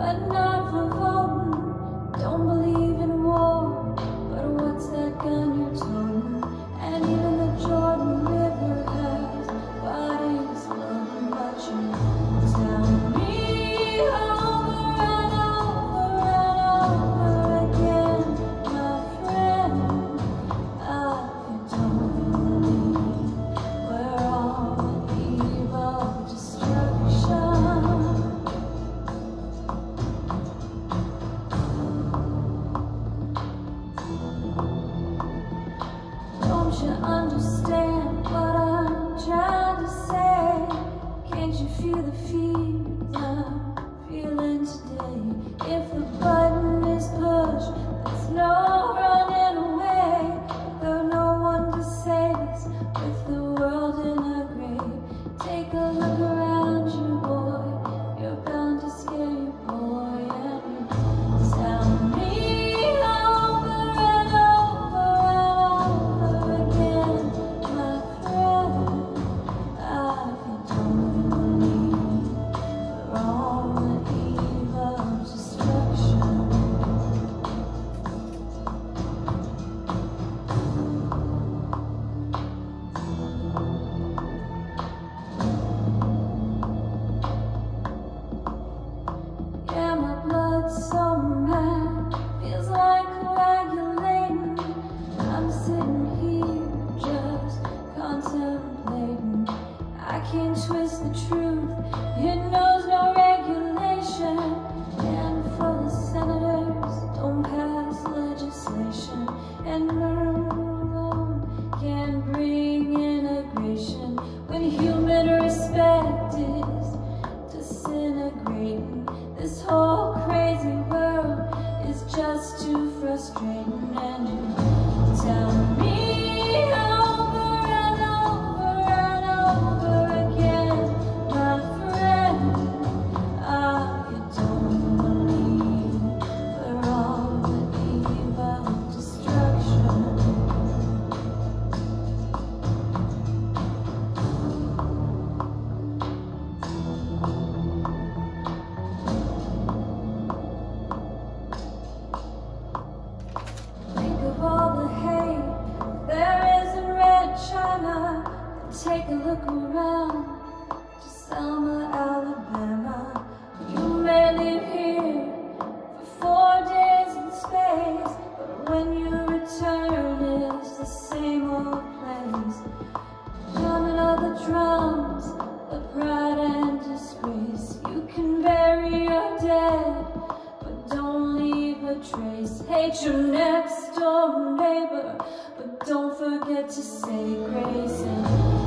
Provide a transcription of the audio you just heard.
but not for you understand what I'm trying to say? Can't you feel the feeling today? If the button is pushed, there's no running. Can't twist the truth, it knows no regulation. And for the senators, don't pass legislation. And Take a look around to Selma, Alabama. You may live here for four days in space, but when you return, it's the same old place. Drumming of the drums, the pride and disgrace. You can bury your dead, but don't leave a trace. Hate your next door neighbor, but don't forget to say grace.